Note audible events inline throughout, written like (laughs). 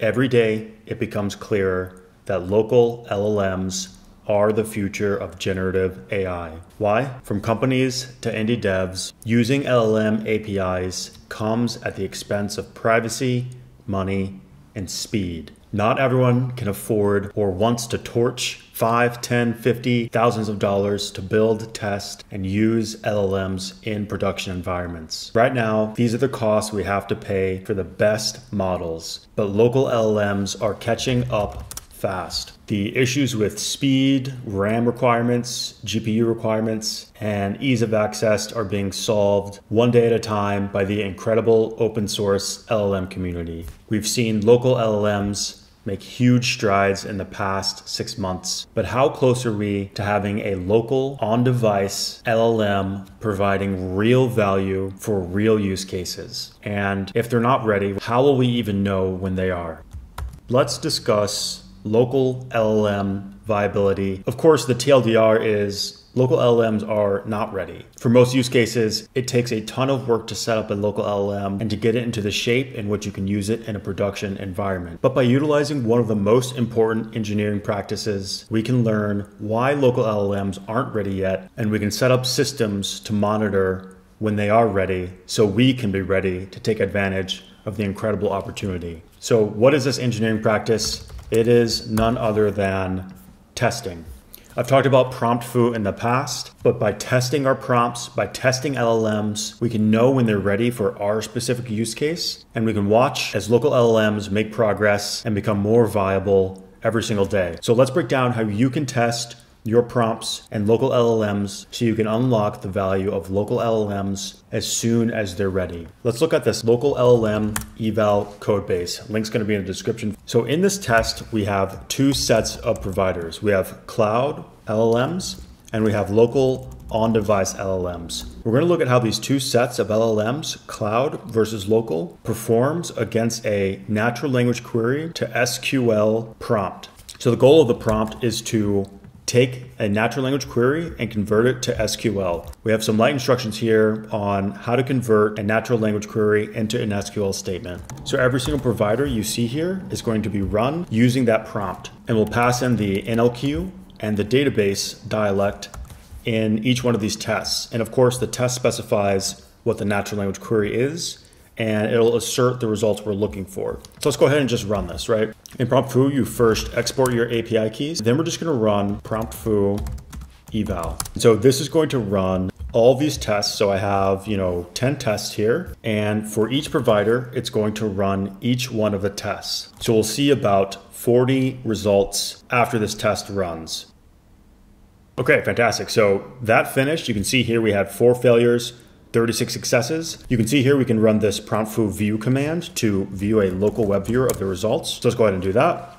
Every day, it becomes clearer that local LLMs are the future of generative AI. Why? From companies to indie devs, using LLM APIs comes at the expense of privacy, money, and speed. Not everyone can afford or wants to torch five, ten, fifty, thousands of dollars to build, test, and use LLMs in production environments. Right now, these are the costs we have to pay for the best models, but local LLMs are catching up fast. The issues with speed, RAM requirements, GPU requirements, and ease of access are being solved one day at a time by the incredible open source LLM community. We've seen local LLMs make huge strides in the past six months. But how close are we to having a local on device LLM providing real value for real use cases? And if they're not ready, how will we even know when they are? Let's discuss local LLM viability. Of course, the TLDR is local LLMs are not ready. For most use cases, it takes a ton of work to set up a local LLM and to get it into the shape in which you can use it in a production environment. But by utilizing one of the most important engineering practices, we can learn why local LLMs aren't ready yet, and we can set up systems to monitor when they are ready so we can be ready to take advantage of the incredible opportunity. So, what is this engineering practice? It is none other than testing. I've talked about prompt foo in the past, but by testing our prompts, by testing LLMs, we can know when they're ready for our specific use case, and we can watch as local LLMs make progress and become more viable every single day. So let's break down how you can test your prompts and local LLMs so you can unlock the value of local LLMs as soon as they're ready. Let's look at this local LLM eval code base. Link's going to be in the description. So in this test, we have two sets of providers. We have cloud LLMs and we have local on-device LLMs. We're going to look at how these two sets of LLMs, cloud versus local, performs against a natural language query to SQL prompt. So the goal of the prompt is to take a natural language query and convert it to SQL. We have some light instructions here on how to convert a natural language query into an SQL statement. So every single provider you see here is going to be run using that prompt and we'll pass in the NLQ and the database dialect in each one of these tests. And of course, the test specifies what the natural language query is and it'll assert the results we're looking for. So let's go ahead and just run this, right? In prompt foo, you first export your API keys. Then we're just gonna run prompt foo eval. So this is going to run all these tests. So I have, you know, 10 tests here. And for each provider, it's going to run each one of the tests. So we'll see about 40 results after this test runs. Okay, fantastic. So that finished. You can see here we had four failures, 36 successes. You can see here we can run this prompt foo view command to view a local web viewer of the results. So let's go ahead and do that.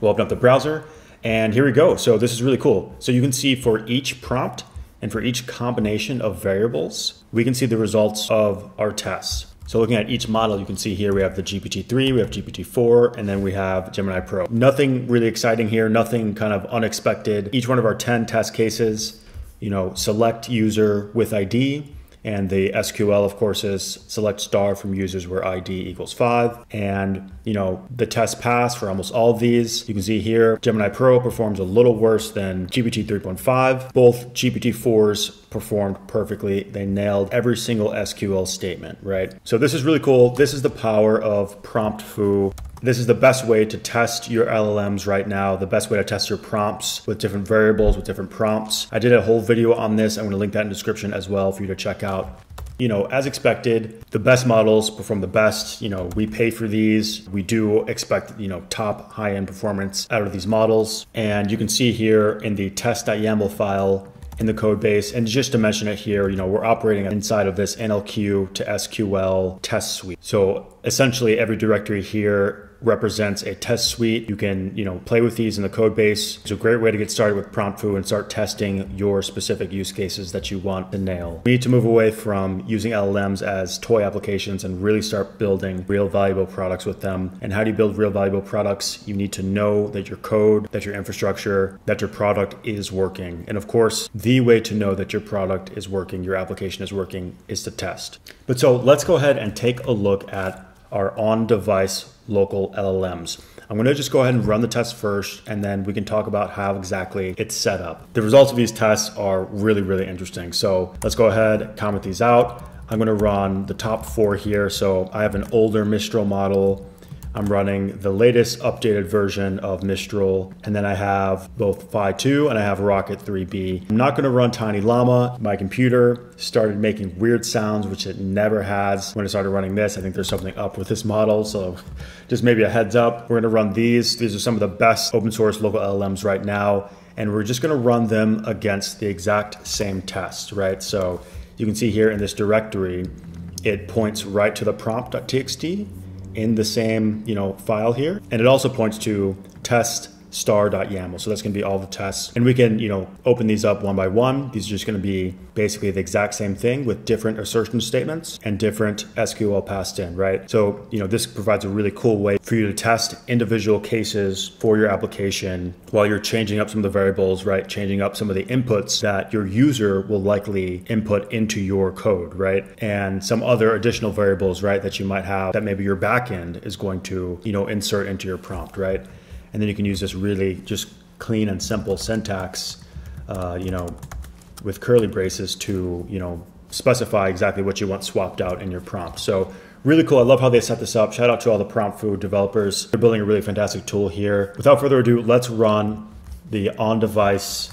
We'll open up the browser and here we go. So this is really cool. So you can see for each prompt and for each combination of variables, we can see the results of our tests. So looking at each model, you can see here we have the GPT-3, we have GPT-4, and then we have Gemini Pro. Nothing really exciting here, nothing kind of unexpected. Each one of our 10 test cases, you know, select user with ID, and the SQL, of course, is select star from users where ID equals five. And, you know, the test pass for almost all of these. You can see here, Gemini Pro performs a little worse than GPT 3.5. Both GPT 4s performed perfectly. They nailed every single SQL statement, right? So this is really cool. This is the power of prompt foo. This is the best way to test your LLMs right now, the best way to test your prompts with different variables, with different prompts. I did a whole video on this. I'm gonna link that in the description as well for you to check out. You know, as expected, the best models perform the best. You know, we pay for these. We do expect, you know, top high end performance out of these models. And you can see here in the test.yaml file, in the code base. And just to mention it here, you know, we're operating inside of this NLQ to SQL test suite. So essentially every directory here represents a test suite. You can, you know, play with these in the code base. It's a great way to get started with prompt foo and start testing your specific use cases that you want to nail. We need to move away from using LLMs as toy applications and really start building real valuable products with them. And how do you build real valuable products? You need to know that your code, that your infrastructure, that your product is working. And of course, the way to know that your product is working, your application is working is to test. But so let's go ahead and take a look at our on device local LLMs. I'm going to just go ahead and run the test first, and then we can talk about how exactly it's set up. The results of these tests are really, really interesting. So let's go ahead, comment these out. I'm going to run the top four here. So I have an older Mistral model I'm running the latest updated version of Mistral, and then I have both Phi 2 and I have Rocket 3B. I'm not going to run Tiny Llama. My computer started making weird sounds, which it never has when I started running this. I think there's something up with this model, so (laughs) just maybe a heads up. We're going to run these. These are some of the best open source local LLMs right now, and we're just going to run them against the exact same test, right? So you can see here in this directory, it points right to the prompt.txt in the same you know file here. And it also points to test star.yaml. So that's going to be all the tests. And we can, you know, open these up one by one. These are just going to be basically the exact same thing with different assertion statements and different SQL passed in, right? So, you know, this provides a really cool way for you to test individual cases for your application while you're changing up some of the variables, right? Changing up some of the inputs that your user will likely input into your code, right? And some other additional variables, right, that you might have that maybe your backend is going to, you know, insert into your prompt, right? And then you can use this really just clean and simple syntax, uh, you know, with curly braces to you know specify exactly what you want swapped out in your prompt. So really cool. I love how they set this up. Shout out to all the PromptFoo developers. They're building a really fantastic tool here. Without further ado, let's run the on-device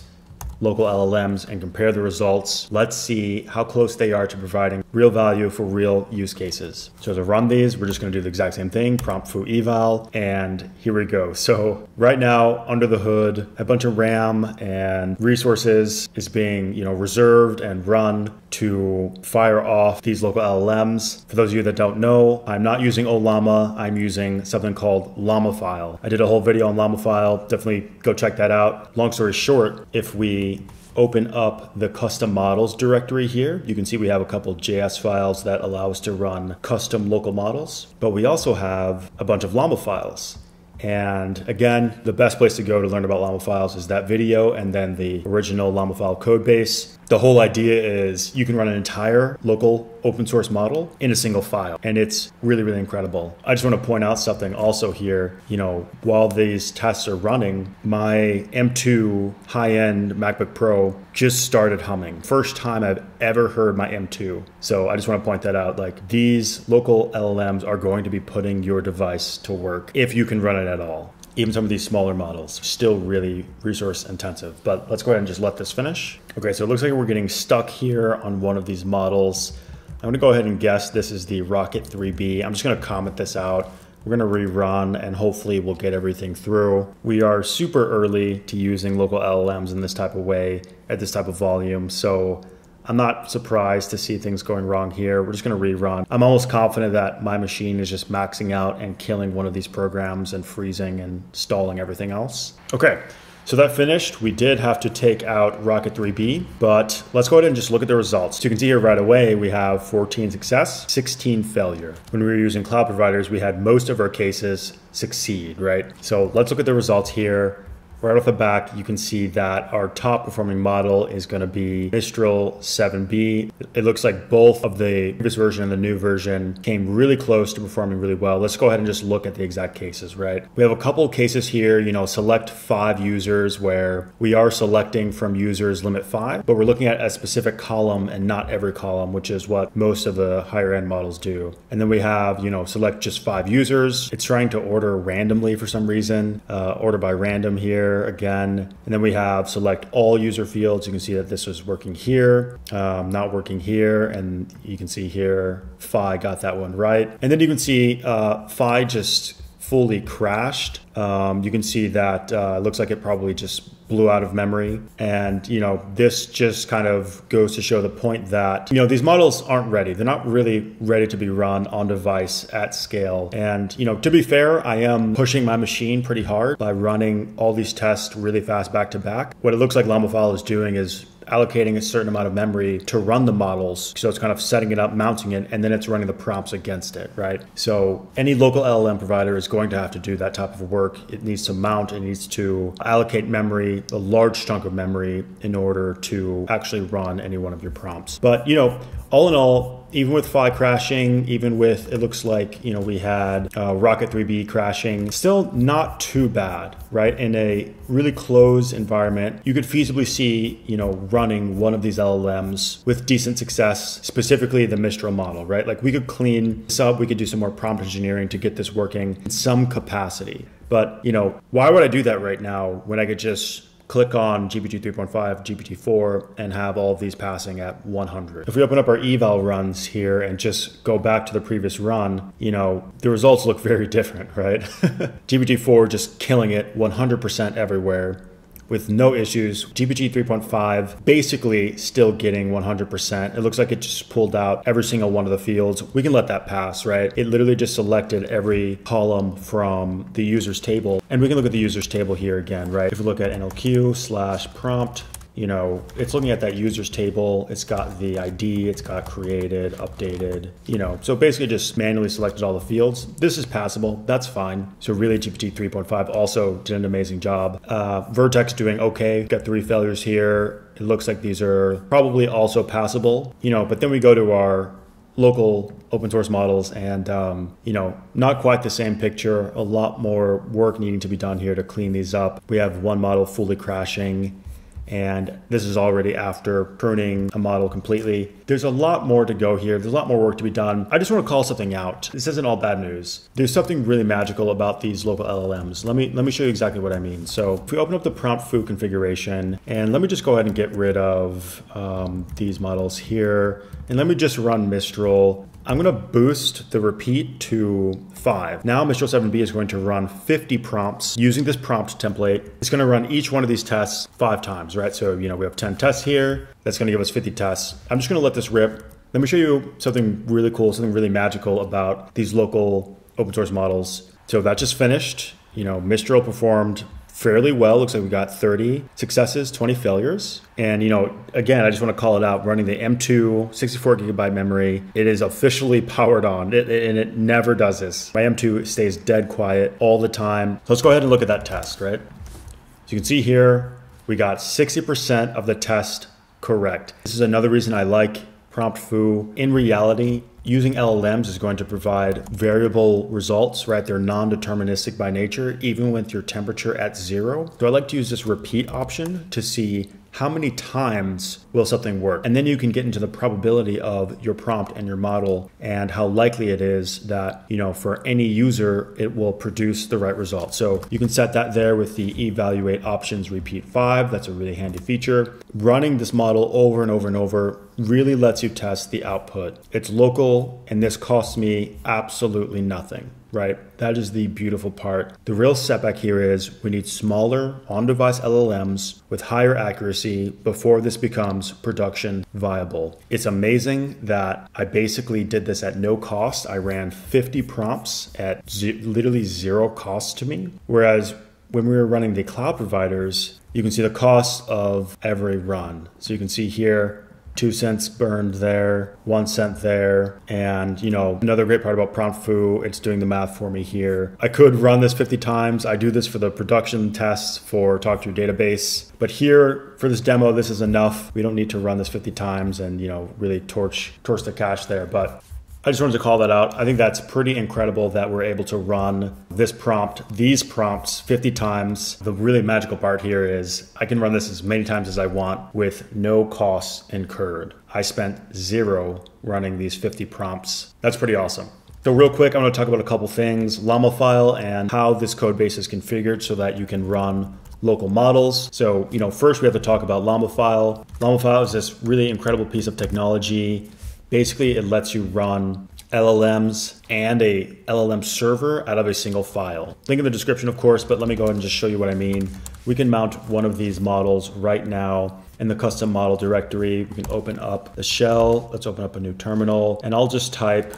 local LLMs and compare the results. Let's see how close they are to providing real value for real use cases. So to run these, we're just going to do the exact same thing, PromptFoo eval, and here we go. So right now, under the hood, a bunch of RAM and resources is being, you know, reserved and run to fire off these local LLMs. For those of you that don't know, I'm not using Ollama. I'm using something called Llamafile. I did a whole video on Llamafile. Definitely go check that out. Long story short, if we open up the custom models directory here, you can see we have a couple JS files that allow us to run custom local models, but we also have a bunch of Llama files. And again, the best place to go to learn about Llama files is that video and then the original Llamafile code base. The whole idea is you can run an entire local open source model in a single file, and it's really, really incredible. I just want to point out something also here. You know, while these tests are running, my M2 high end MacBook Pro just started humming. First time I've ever heard my M2. So I just want to point that out. Like these local LLMs are going to be putting your device to work if you can run it at all even some of these smaller models still really resource intensive but let's go ahead and just let this finish okay so it looks like we're getting stuck here on one of these models i'm to go ahead and guess this is the rocket 3b i'm just to comment this out we're to rerun and hopefully we'll get everything through. We are super early to using local LLMs in this type of way at this type of volume. So I'm not surprised to see things going wrong here. We're just to rerun. I'm almost confident that my machine is just maxing out and killing one of these programs and freezing and stalling everything else. Okay. So that finished. We did have to take out Rocket 3B, but let's go ahead and just look at the results. So you can see here right away, we have 14 success, 16 failure. When we were using cloud providers, we had most of our cases succeed, right? So let's look at the results here. Right off the back, you can see that our top performing model is going to be Mistral 7B. It looks like both of the previous version and the new version came really close to performing really well. Let's go ahead and just look at the exact cases, right? We have a couple of cases here, you know, select five users where we are selecting from users limit five, but we're looking at a specific column and not every column, which is what most of the higher end models do. And then we have, you know, select just five users. It's trying to order randomly for some reason, uh, order by random here again. And then we have select all user fields. You can see that this was working here, um, not working here. And you can see here, Phi got that one right. And then you can see uh, Phi just fully crashed. Um, you can see that uh, looks like it probably just blew out of memory. And, you know, this just kind of goes to show the point that, you know, these models aren't ready. They're not really ready to be run on device at scale. And, you know, to be fair, I am pushing my machine pretty hard by running all these tests really fast back to back. What it looks like Llamafile is doing is allocating a certain amount of memory to run the models. So it's kind of setting it up, mounting it, and then it's running the prompts against it, right? So any local LLM provider is going to have to do that type of work. It needs to mount, it needs to allocate memory, a large chunk of memory in order to actually run any one of your prompts. But, you know, all in all, even with Phi crashing, even with it looks like you know we had uh, Rocket 3B crashing, still not too bad, right? In a really closed environment, you could feasibly see you know running one of these LLMs with decent success, specifically the Mistral model, right? Like we could clean this up, we could do some more prompt engineering to get this working in some capacity. But you know, why would I do that right now when I could just click on GPT 3.5, GPT 4, and have all of these passing at 100. If we open up our eval runs here and just go back to the previous run, you know, the results look (laughs) very different, right? (laughs) GPT 4 just killing it 100% everywhere with no issues. GPT 3.5 basically still getting 100%. It looks like it just pulled out every single one of the fields. We can let that pass, right? It literally just selected every column from the users table. And we can look at the users table here again, right? If we look at NLQ slash prompt, you know, it's looking at that users table. It's got the ID, it's got created, updated, you know, so basically just manually selected all the fields. This is passable. That's fine. So really GPT 3.5 also did an amazing job. Uh, Vertex doing okay. Got three failures here. It looks like these are probably also passable, you know, but then we go to our local open source models and um, you know not quite the same picture a lot more work needing to be done here to clean these up we have one model fully crashing and this is already after pruning a model completely. There's a lot more to go here. There's a lot more work to be done. I just want to call something out. This isn't all bad news. There's something really magical about these local LLMs. Let me let me show you exactly what I mean. So if we open up the prompt foo configuration, and let me just go ahead and get rid of um, these models here, and let me just run Mistral I'm to boost the repeat to 5. Now Mistral 7b is going to run 50 prompts using this prompt template. It's to run each one of these tests 5 times, right? So, you know, we have 10 tests here. That's to give us 50 tests. I'm just to let this rip. Let me show you something really cool, something really magical about these local open source models. So that just finished. You know, Mistral performed fairly well. Looks like we got 30 successes, 20 failures. And, you know, again, I just want to call it out running the M2 64 gigabyte memory. It is officially powered on, it, and it never does this. My M2 stays dead quiet all the time. So let's go ahead and look at that test, right? So you can see here, we got 60% of the test correct. This is another reason I like Prompt Foo. In reality, using LLMs is going to provide variable results, right? They're non-deterministic by nature, even with your temperature at zero. So I like to use this repeat option to see how many times will something work? And then you can get into the probability of your prompt and your model and how likely it is that, you know, for any user, it will produce the right result. So you can set that there with the evaluate options repeat five. That's a really handy feature. Running this model over and over and over really lets you test the output. It's local and this costs me absolutely nothing right? That is the beautiful part. The real setback here is we need smaller on device LLMs with higher accuracy before this becomes production viable. It's amazing that I basically did this at no cost. I ran 50 prompts at z- literally zero cost to me. Whereas when we were running the cloud providers, you can see the cost of every run. So you can see here, two cents burned there, one cent there. And, you know, another great part about Prompt Foo, it's doing the math for me here. I could run this 50 times. I do this for the production tests for Talk to Your Database. But here for this demo, this is enough. We don't need to run this 50 times and, you know, really torch torch the cache there. But I just wanted to call that out. I think that's pretty incredible that we're able to run this prompt, these prompts 50 times. The really magical part here is I can run this as many times as I want with no costs incurred. I spent zero running these 50 prompts. That's pretty awesome. So real quick, I'm to talk about a couple things, Llama file and how this code base is configured so that you can run local models. So, you know, first we have to talk about Llama file. Llama file is this really incredible piece of technology Basically, it lets you run LLMs and a LLM server out of a single file. Link in the description, of course, but let me go ahead and just show you what I mean. We can mount one of these models right now in the custom model directory. We can open up the shell. Let's open up a new terminal and I'll just type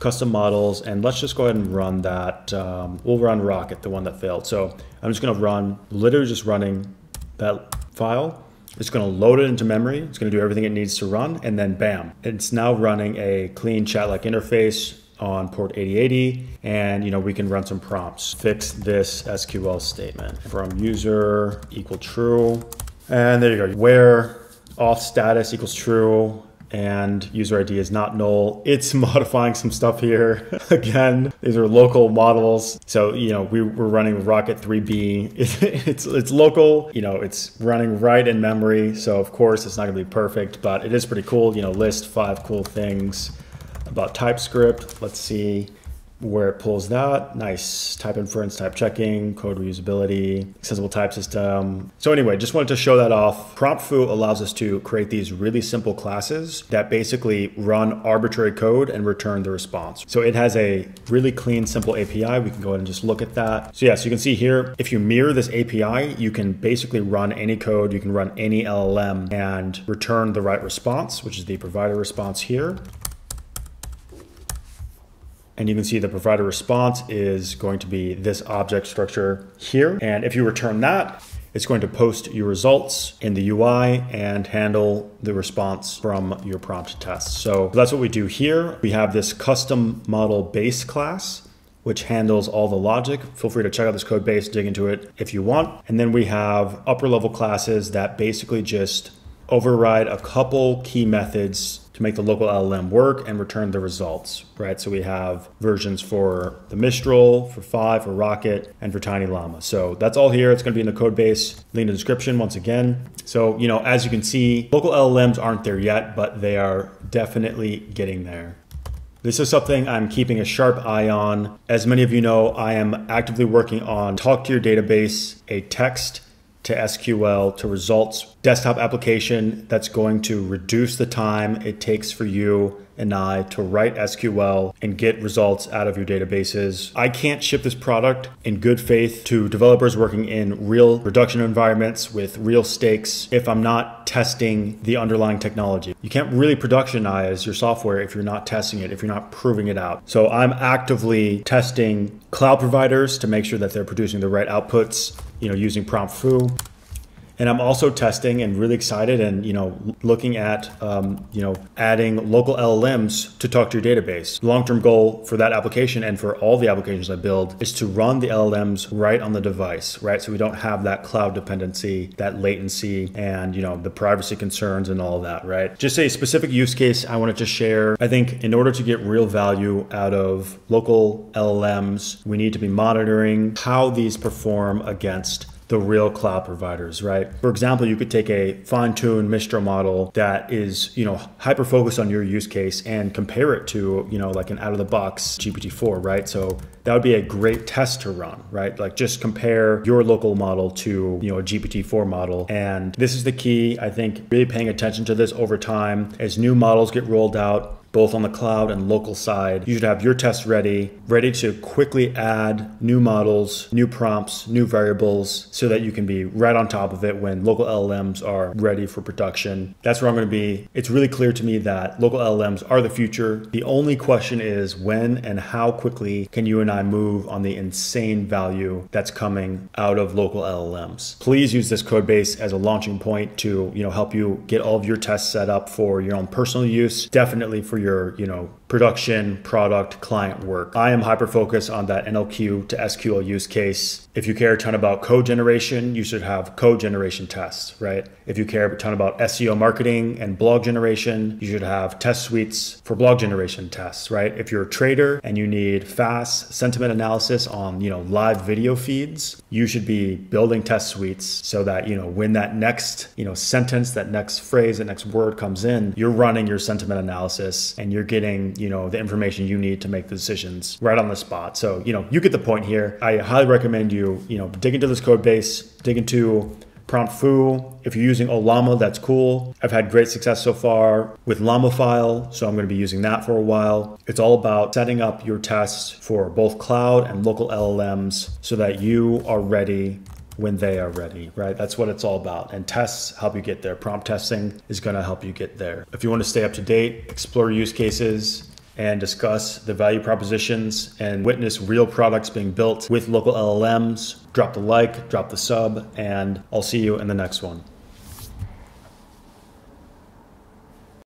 custom models and let's just go ahead and run that. Um, we'll run Rocket, the one that failed. So I'm just gonna run, literally just running that file it's going to load it into memory. It's going to do everything it needs to run, and then bam, it's now running a clean chat-like interface on port 8080 and you know we can run some prompts fix this sql statement from user equal true and there you go where auth status equals true and user ID is not null. It's (laughs) modifying some stuff here. (laughs) Again, these are local models. So, you know, we, are running Rocket 3B. (laughs) it's, it's local, you know, it's running right in memory. So of course it's not gonna be perfect, but it is pretty cool. You know, list five cool things about TypeScript. Let's see where it pulls that. Nice type inference, type checking, code reusability, accessible type system. So anyway, just wanted to show that off. PromptFoo allows us to create these really simple classes that basically run arbitrary code and return the response. So it has a really clean, simple API. We can go ahead and just look at that. So yeah, so you can see here, if you mirror this API, you can basically run any code, you can run any LLM and return the right response, which is the provider response here. And you can see the provider response is going to be this object structure here. And if you return that, it's going to post your results in the UI and handle the response from your prompt test. So that's what we do here. We have this custom model base class which handles all the logic. Feel free to check out this code base, dig into it if you want. And then we have upper level classes that basically just override a couple key methods to make the local LLM work and return the results, right? So we have versions for the Mistral, for Phi, for Rocket, and for Tiny Llama. So that's all here. It's going to be in the code base, link in the description once again. So, you know, as you can see, local LLMs aren't there yet, but they are definitely getting there. This is something I'm keeping a sharp eye on. As many of you know, I am actively working on Talk to Your Database, a text to SQL to results desktop application that's going to reduce the time it takes for you and I to write SQL and get results out of your databases. I can't ship this product in good faith to developers working in real production environments with real stakes if I'm not testing the underlying technology. You can't really productionize your software if you're not testing it, if you're not proving it out. So I'm actively testing cloud providers to make sure that they're producing the right outputs you know, using PromptFoo. And I'm also testing and really excited and, you know, looking at, um, you know, adding local LLMs to talk to your database. Long-term goal for that application and for all the applications I build is to run the LLMs right on the device, right? So we don't have that cloud dependency, that latency and, you know, the privacy concerns and all that, right? Just a specific use case I wanted to share. I think in order to get real value out of local LLMs, we need to be monitoring how these perform against the real cloud providers, right? For example, you could take a fine-tuned Mistral model that is, you know, hyper focused on your use case and compare it to, you know, like an out-of-the-box GPT-4, right? So that would be a great test to run, right? Like just compare your local model to, you know, a GPT-4 model. And this is the key, I think, really paying attention to this over time as new models get rolled out both on the cloud and local side. You should have your test ready, ready to quickly add new models, new prompts, new variables so that you can be right on top of it when local LLMs are ready for production. That's where I'm going to be. It's really clear to me that local LLMs are the future. The only question is when and how quickly can you and I move on the insane value that's coming out of local LLMs. Please use this code base as a launching point to, you know, help you get all of your tests set up for your own personal use, definitely for your, you know, production, product, client work. I am hyper focused on that NLQ to SQL use case. If you care a ton about code generation, you should have code generation tests, right? If you care a ton about SEO marketing and blog generation, you should have test suites for blog generation tests, right? If you're a trader and you need fast sentiment analysis on, you know, live video feeds, you should be building test suites so that, you know, when that next, you know, sentence, that next phrase, that next word comes in, you're running your sentiment analysis and you're getting you know the information you need to make the decisions right on the spot. So you know you get the point here. I highly recommend you you know dig into this code base, dig into PromptFoo. If you're using Ollama, that's cool. I've had great success so far with Llamafile, so I'm going to be using that for a while. It's all about setting up your tests for both cloud and local LLMs so that you are ready when they are ready, right? That's what it's all about. And tests help you get there. Prompt testing is going to help you get there. If you want to stay up to date, explore use cases, and discuss the value propositions and witness real products being built with local LLMs, drop the like, drop the sub, and I'll see you in the next one.